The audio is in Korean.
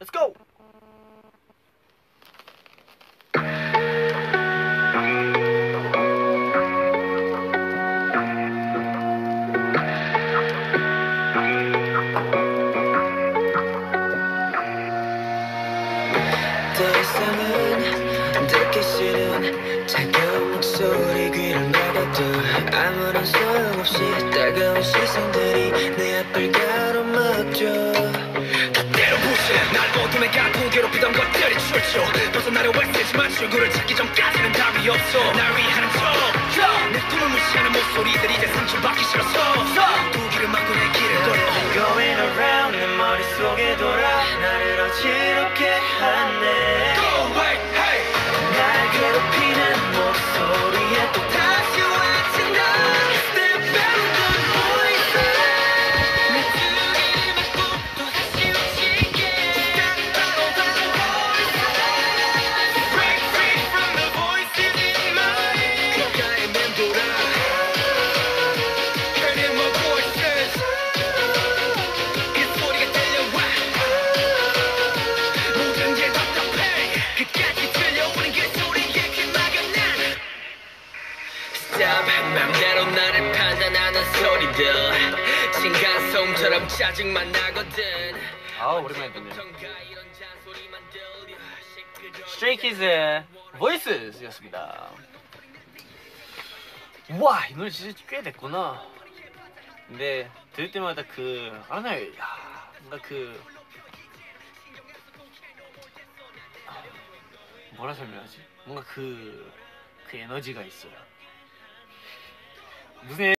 Let's go. 더 이상은 듣기 싫은 차가운 목소리 귀를 막아도 아무런 소용없이 따가운 시선들이 내 앞을 가 출처 벗어나려 애쓰지만 출구를 찾기 전까지는 답이 없어. 날 위하는 척내 꿈을 무시하는 목소리들이 이제 상처받기 싫어서 두 길을 막고 내 길을 걸어 Going around 내 머릿속에 돌아. 나를 어지럽게 Stop 맘대로 나를 판단하는 소리들 층간소음처럼 짜증만 나거든 아 오랜만에 듣네. Kids의 Voices였습니다. 와, 이 노래 진짜 꽤 됐구나. 근데 들을 때마다 그 하나의 야, 뭔가 그 아, 뭐라 설명하지? 뭔가 그 그 에너지가 있어요. 무슨